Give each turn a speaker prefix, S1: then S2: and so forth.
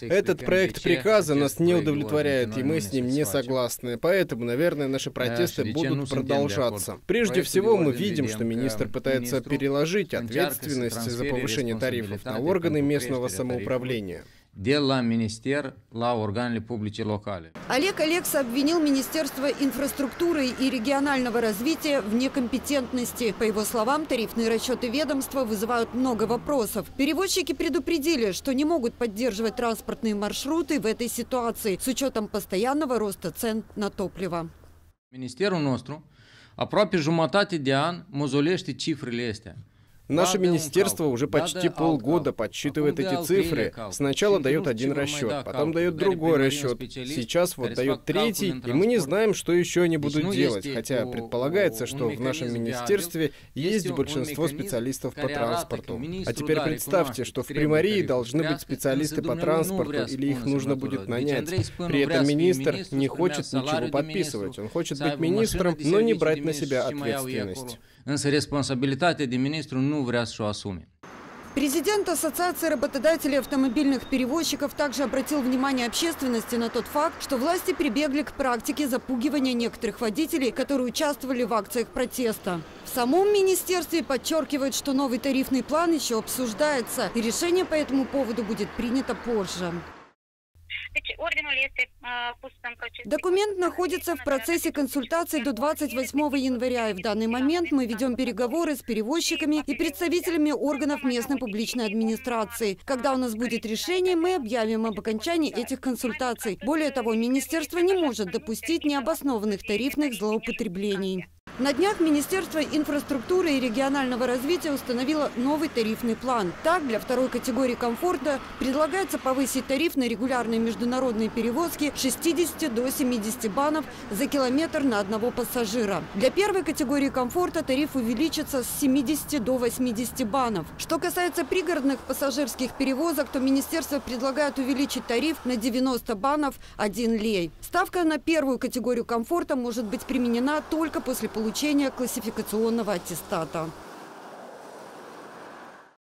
S1: Этот проект приказа нас не удовлетворяет, и мы с ним не согласны. Поэтому, наверное, наши протесты будут продолжаться. Прежде всего, мы видим, что министр пытается переложить ответственность за повышение тарифов на органы местного самоуправления
S2: de la minister la organele publice locale.
S3: Олег Алекса обвинил Министерство инфраструктуры и регионального развития в некомпетентности. По его словам, тарифные расчеты ведомства вызывают много вопросов. Перевозчики предупредили, что не могут поддерживать транспортные маршруты в этой ситуации с учетом постоянного роста цен на топливо.
S2: Ministerul nostru aproape jumătate de an mozolește cifrele astea.
S1: Наше министерство уже почти полгода подсчитывает эти цифры. Сначала дает один расчет, потом дает другой расчет. Сейчас вот дает третий, и мы не знаем, что еще они будут делать. Хотя предполагается, что в нашем министерстве есть большинство специалистов по транспорту. А теперь представьте, что в примарии должны быть специалисты по транспорту, или их нужно будет нанять. При этом министр не хочет ничего подписывать. Он хочет быть министром, но не брать на себя ответственность.
S2: Însă responsabilitatea de ministru nu vrea să o.
S3: Президент Ассоциации работодателей автомобильных перевозчиков также обратил внимание общественности на тот факт, что власти прибегли к практике запугивания некоторых водителей, которые участвовали в акциях протеста. В самом министерстве подчеркивают, что новый тарифный план еще обсуждается, и решение по этому поводу будет принято позже. Документ находится в процессе консультаций до 28 января, и в данный момент мы ведем переговоры с перевозчиками и представителями органов местной публичной администрации. Когда у нас будет решение, мы объявим об окончании этих консультаций. Более того, министерство не может допустить необоснованных тарифных злоупотреблений. На днях Министерство инфраструктуры и регионального развития установило новый тарифный план. Так, для второй категории комфорта предлагается повысить тариф на регулярные международные перевозки с 60 до 70 банов за километр на одного пассажира. Для первой категории комфорта тариф увеличится с 70 до 80 банов. Что касается пригородных пассажирских перевозок, то Министерство предлагает увеличить тариф на 90 банов 1 лей. Ставка на первую категорию комфорта может быть применена только после получения получения классификационного аттестата.